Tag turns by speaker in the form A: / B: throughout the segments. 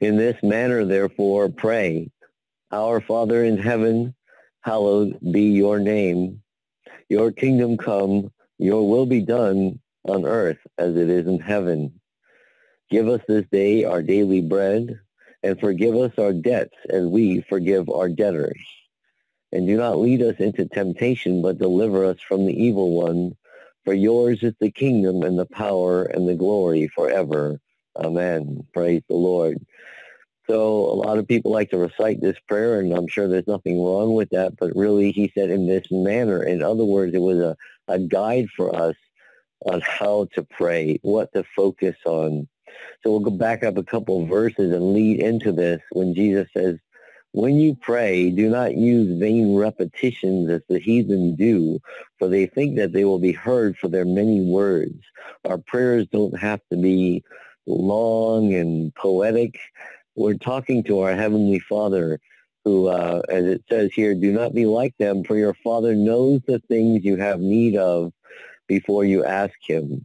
A: In this manner, therefore, pray, Our Father in heaven, hallowed be your name. Your kingdom come, your will be done on earth as it is in heaven. Give us this day our daily bread, and forgive us our debts as we forgive our debtors. And do not lead us into temptation, but deliver us from the evil one. For yours is the kingdom and the power and the glory forever. Amen. Praise the Lord. So a lot of people like to recite this prayer, and I'm sure there's nothing wrong with that, but really he said in this manner. In other words, it was a, a guide for us on how to pray, what to focus on. So we'll go back up a couple of verses and lead into this when Jesus says, when you pray, do not use vain repetitions as the heathen do, for they think that they will be heard for their many words. Our prayers don't have to be long and poetic. We're talking to our Heavenly Father who, uh, as it says here, do not be like them, for your Father knows the things you have need of before you ask him.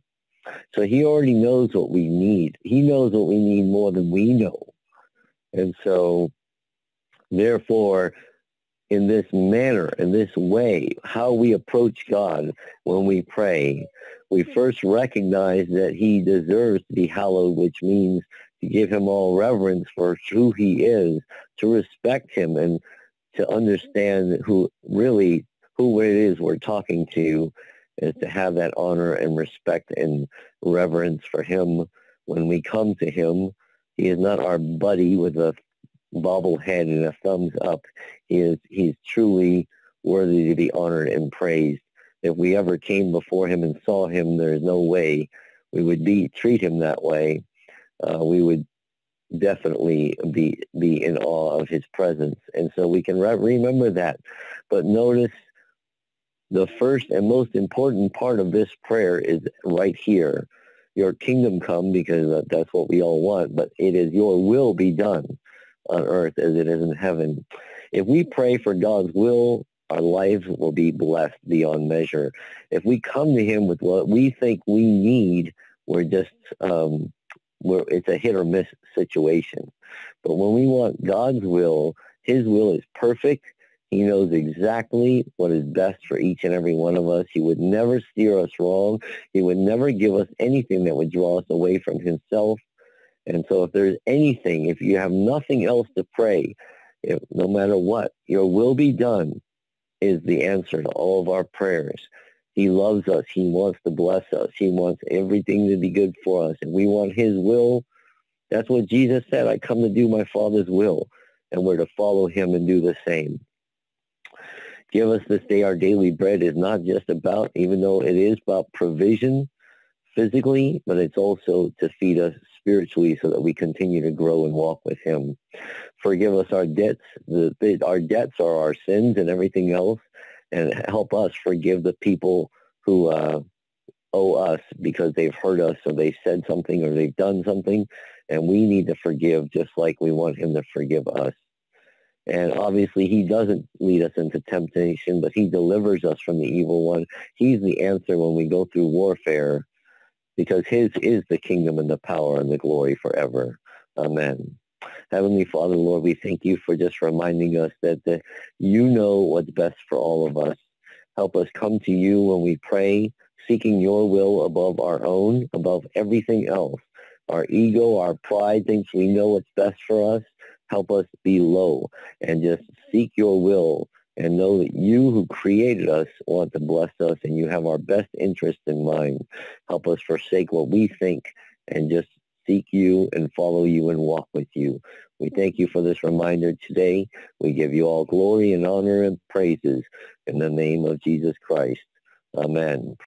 A: So he already knows what we need. He knows what we need more than we know. And so, therefore, in this manner, in this way, how we approach God when we pray, we first recognize that he deserves to be hallowed, which means to give him all reverence for who he is, to respect him and to understand who really who it is we're talking to is to have that honor and respect and reverence for him when we come to him. He is not our buddy with a bobble head and a thumbs up. He is he's truly worthy to be honored and praised. If we ever came before him and saw him, there is no way we would be treat him that way. Uh, we would definitely be be in awe of his presence, and so we can re- remember that. But notice the first and most important part of this prayer is right here. Your kingdom come because that's what we all want, but it is your will be done on earth as it is in heaven. If we pray for God's will, our lives will be blessed beyond measure. If we come to him with what we think we need, we're just, um, it's a hit or miss situation. But when we want God's will, his will is perfect he knows exactly what is best for each and every one of us. He would never steer us wrong. He would never give us anything that would draw us away from himself. And so if there's anything, if you have nothing else to pray, if, no matter what, your will be done is the answer to all of our prayers. He loves us. He wants to bless us. He wants everything to be good for us. And we want his will. That's what Jesus said. I come to do my Father's will. And we're to follow him and do the same. Give us this day our daily bread is not just about, even though it is about provision physically, but it's also to feed us spiritually so that we continue to grow and walk with him. Forgive us our debts. The, our debts are our sins and everything else, and help us forgive the people who uh, owe us because they've hurt us or they said something or they've done something, and we need to forgive just like we want him to forgive us. And obviously he doesn't lead us into temptation, but he delivers us from the evil one. He's the answer when we go through warfare because his is the kingdom and the power and the glory forever. Amen. Heavenly Father, Lord, we thank you for just reminding us that you know what's best for all of us. Help us come to you when we pray, seeking your will above our own, above everything else. Our ego, our pride thinks we know what's best for us, help us be low and just seek your will and know that you who created us want to bless us and you have our best interest in mind. Help us forsake what we think and just seek you and follow you and walk with you. We thank you for this reminder today. We give you all glory and honor and praises in the name of Jesus Christ. Amen.